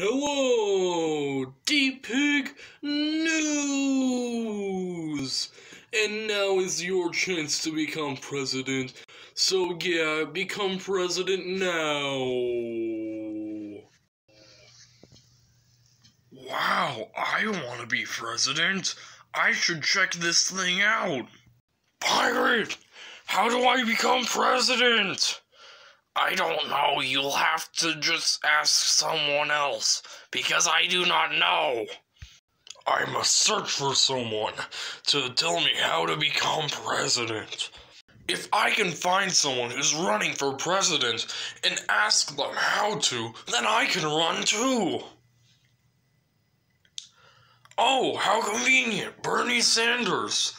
Hello, D-Pig News! And now is your chance to become president. So yeah, become president now. Wow, I want to be president. I should check this thing out. Pirate, how do I become president? I don't know. You'll have to just ask someone else, because I do not know. I must search for someone to tell me how to become president. If I can find someone who's running for president and ask them how to, then I can run too. Oh, how convenient. Bernie Sanders.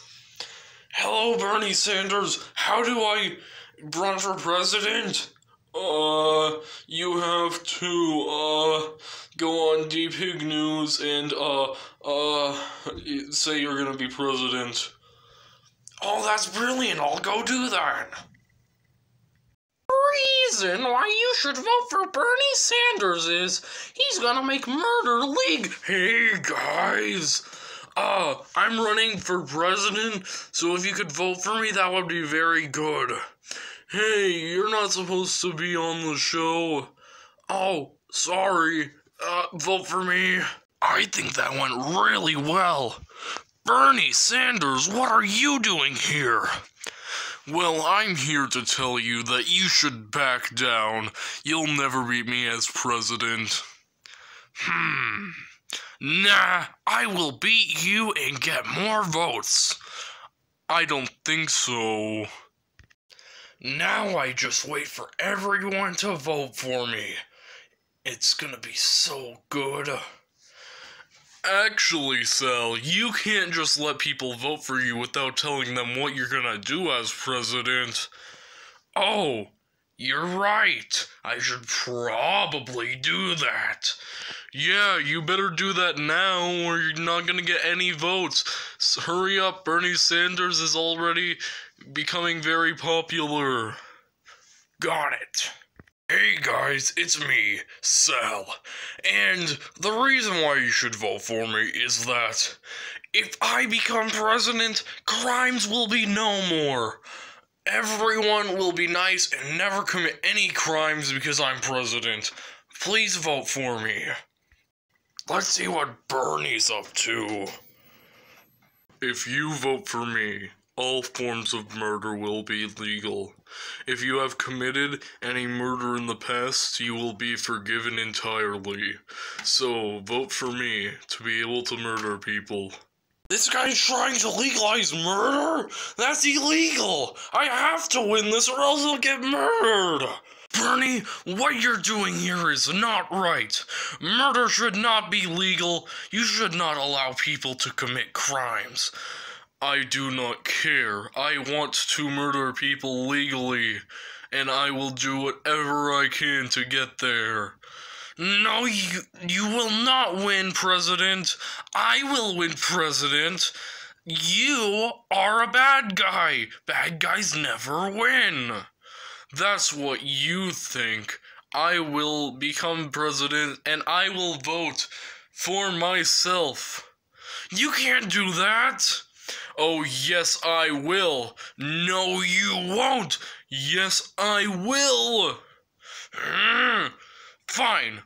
Hello, Bernie Sanders. How do I run for president? Uh, you have to, uh, go on D-Pig News and, uh, uh, say you're gonna be president. Oh, that's brilliant. I'll go do that. Reason why you should vote for Bernie Sanders is he's gonna make murder league. Hey, guys. Uh, I'm running for president, so if you could vote for me, that would be very good. Hey, you're not supposed to be on the show. Oh, sorry. Uh, vote for me. I think that went really well. Bernie Sanders, what are you doing here? Well, I'm here to tell you that you should back down. You'll never beat me as president. Hmm. Nah, I will beat you and get more votes. I don't think so. Now I just wait for everyone to vote for me. It's gonna be so good. Actually, Sal, you can't just let people vote for you without telling them what you're gonna do as president. Oh, you're right. I should probably do that. Yeah, you better do that now or you're not gonna get any votes. So hurry up, Bernie Sanders is already becoming very popular. Got it. Hey guys, it's me, Sal. And the reason why you should vote for me is that if I become president, crimes will be no more. Everyone will be nice and never commit any crimes because I'm president. Please vote for me. Let's see what Bernie's up to. If you vote for me, all forms of murder will be legal. If you have committed any murder in the past, you will be forgiven entirely. So, vote for me to be able to murder people. This guy's trying to legalize murder? That's illegal! I have to win this or else I'll get murdered! Bernie, what you're doing here is not right. Murder should not be legal. You should not allow people to commit crimes. I do not care. I want to murder people legally, and I will do whatever I can to get there. No, you, you will not win, President. I will win, President. You are a bad guy. Bad guys never win. That's what you think. I will become president and I will vote for myself. You can't do that. Oh, yes, I will. No, you won't. Yes, I will. Mm. Fine.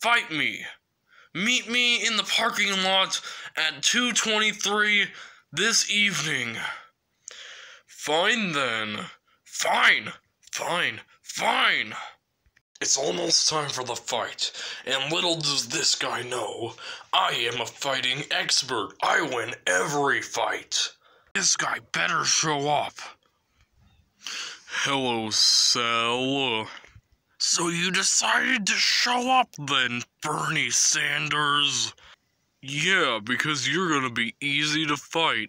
Fight me. Meet me in the parking lot at 2:23 this evening. Fine then. Fine. Fine. Fine. It's almost time for the fight, and little does this guy know, I am a fighting expert. I win every fight. This guy better show up. Hello, Sal. So you decided to show up then, Bernie Sanders? Yeah, because you're gonna be easy to fight.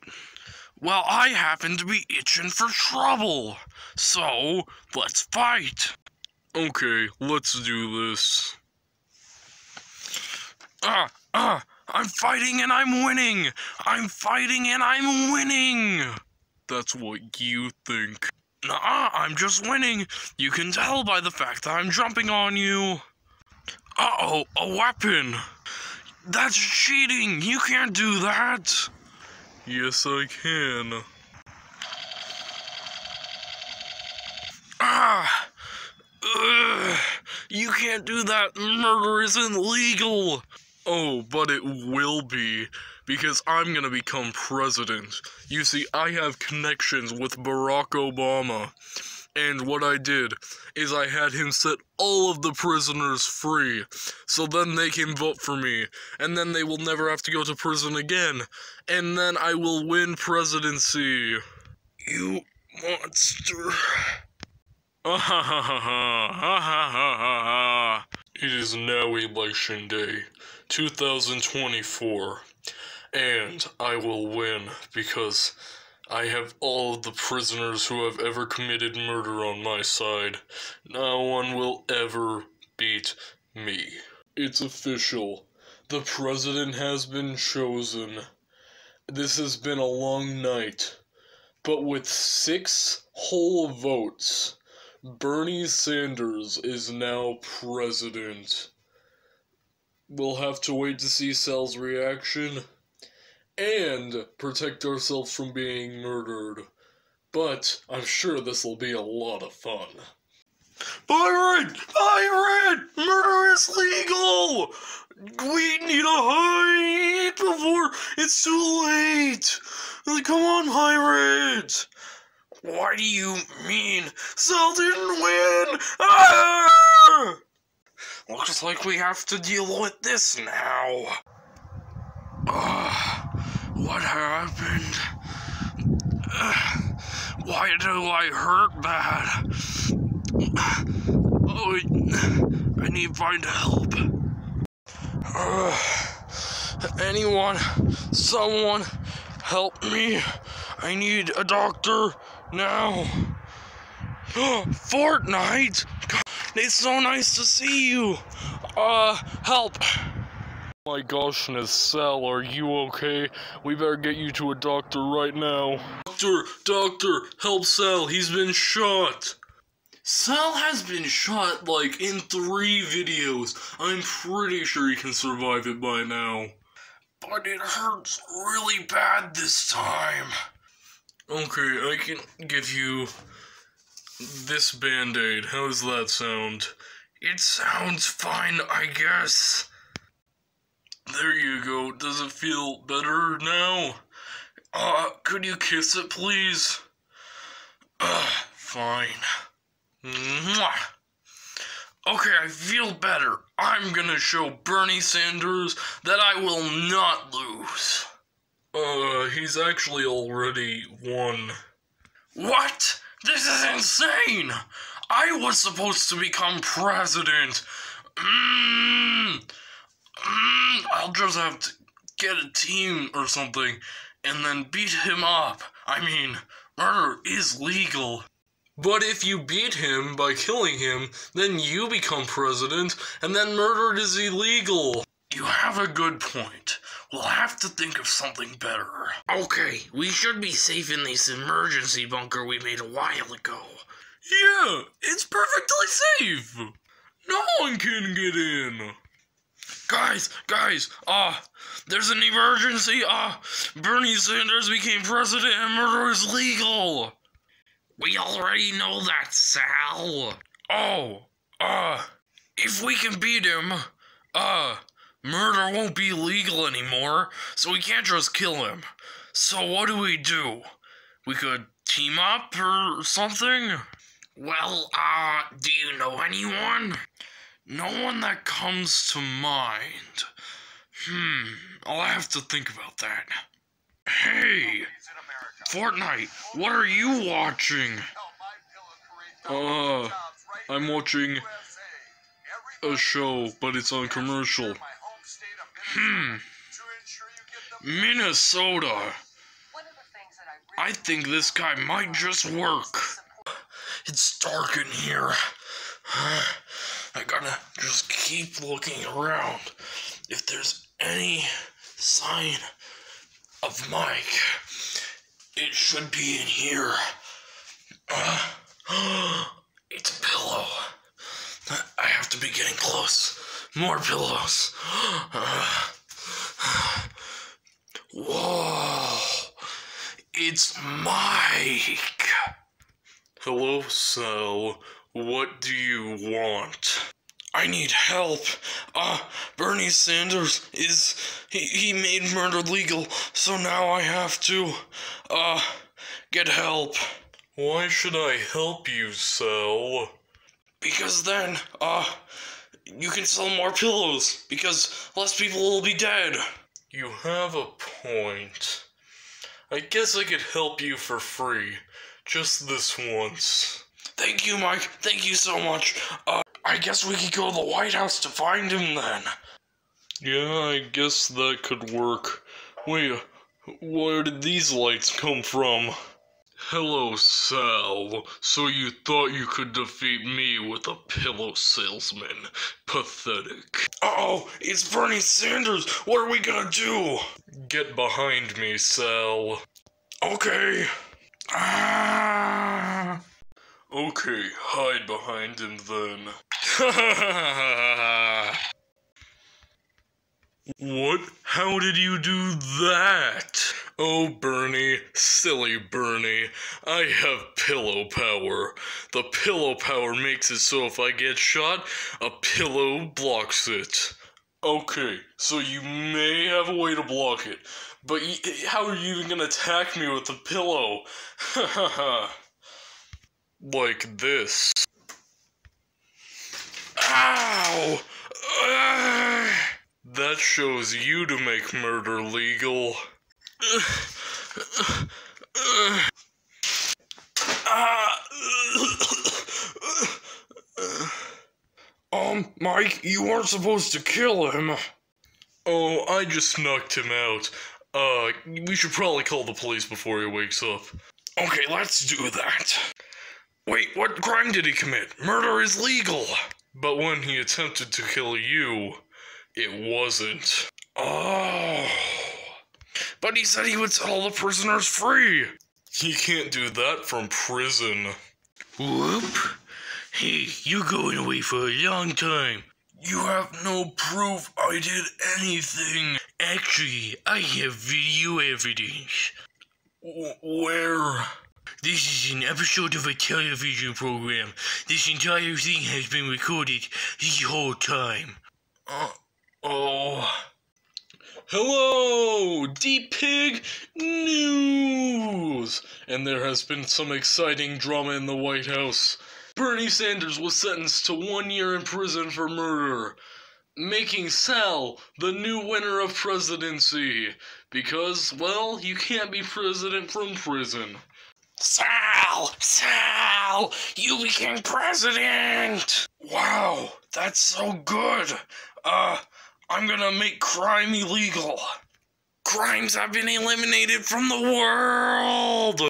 Well, I happen to be itching for trouble. So, let's fight. Okay, let's do this. Ah, ah, I'm fighting and I'm winning! I'm fighting and I'm winning! That's what you think. Nah, I'm just winning. You can tell by the fact that I'm jumping on you. Uh oh, a weapon! That's cheating! You can't do that! Yes, I can. Ah! You can't do that! Murder isn't legal! Oh, but it will be, because I'm gonna become president. You see, I have connections with Barack Obama. And what I did is I had him set all of the prisoners free, so then they can vote for me, and then they will never have to go to prison again, and then I will win presidency. You monster. It is now election day, 2024, and I will win because I have all of the prisoners who have ever committed murder on my side. No one will ever beat me. It's official. The president has been chosen. This has been a long night. But with six whole votes, Bernie Sanders is now president. We'll have to wait to see Sal's reaction and protect ourselves from being murdered. But I'm sure this will be a lot of fun. Byron! Byron! Murder is legal! We need a hide before it's too late! Come on, pirate! What do you mean? Sal didn't win! Ah! Looks like we have to deal with this now. Ah. What happened? Uh, why do I hurt bad? Oh, I need to find help. Uh, anyone, someone, help me. I need a doctor now. Fortnite! It's so nice to see you. Uh, help my gosh, Sal, are you okay? We better get you to a doctor right now. Doctor, doctor, help Sal, he's been shot. Sal has been shot like in three videos. I'm pretty sure he can survive it by now. But it hurts really bad this time. Okay, I can give you this band-aid. How does that sound? It sounds fine, I guess. There you go. Does it feel better now? Uh, could you kiss it, please? Uh, fine. Mwah. Okay, I feel better. I'm gonna show Bernie Sanders that I will not lose. Uh, he's actually already won. What? This is insane! I was supposed to become president. Mmm. Mm, I'll just have to get a team or something and then beat him up. I mean, murder is legal. But if you beat him by killing him, then you become president, and then murder is illegal. You have a good point. We'll have to think of something better. Okay, we should be safe in this emergency bunker we made a while ago. Yeah, it's perfectly safe. No one can get in. Guys, guys, ah, uh, there's an emergency. Ah, uh, Bernie Sanders became president and murder is legal. We already know that, Sal. Oh, uh, if we can beat him, uh, murder won't be legal anymore, so we can't just kill him. So what do we do? We could team up or something? Well, uh, do you know anyone? No one that comes to mind. Hmm, I'll have to think about that. Hey! Fortnite, what are you watching? Uh, I'm watching a show, but it's on commercial. Hmm. Minnesota. I think this guy might just work. It's dark in here. I gotta just keep looking around. If there's any sign of Mike, it should be in here. It's a pillow. I have to be getting close. More pillows. Whoa, it's Mike. Hello, Sal. What do you want? I need help. Uh, Bernie Sanders is. He, he made murder legal, so now I have to, uh, get help. Why should I help you, Sal? Because then, uh, you can sell more pillows, because less people will be dead. You have a point. I guess I could help you for free. Just this once. Thank you, Mike. Thank you so much. Uh, I guess we could go to the White House to find him then. Yeah, I guess that could work. Wait, where did these lights come from? Hello, Sal. So you thought you could defeat me with a pillow salesman? Pathetic. Uh oh, it's Bernie Sanders. What are we gonna do? Get behind me, Sal. Okay. Ah. Okay, hide behind him then. what? How did you do that? Oh, Bernie, silly Bernie, I have pillow power. The pillow power makes it so if I get shot, a pillow blocks it. Okay, so you may have a way to block it, but how are you even gonna attack me with a pillow? like this. Ow! Ah! That shows you to make murder legal. Um, Mike, you weren't supposed to kill him. Oh, I just knocked him out. Uh, we should probably call the police before he wakes up. Okay, let's do that. Wait, what crime did he commit? Murder is legal. But when he attempted to kill you, it wasn't. Oh. But he said he would set all the prisoners free. He can't do that from prison. Whoop. Hey, you going away for a long time. You have no proof I did anything. Actually, I have video evidence. W- where? This is an episode of a television program. This entire thing has been recorded the whole time. Uh, oh. Hello, D-Pig News! And there has been some exciting drama in the White House. Bernie Sanders was sentenced to one year in prison for murder, making Sal the new winner of presidency. Because, well, you can't be president from prison. Sal! Sal! You became president! Wow, that's so good! Uh, I'm gonna make crime illegal. Crimes have been eliminated from the world!